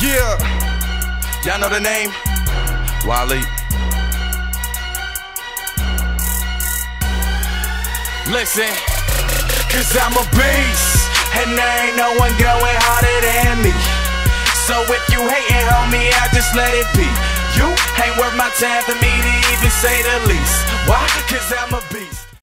Yeah, y'all know the name? Wally. Listen, cause I'm a beast, and there ain't no one going harder than me. So if you hating on me, I just let it be. You ain't worth my time for me to even say the least. Why? Cause I'm a beast.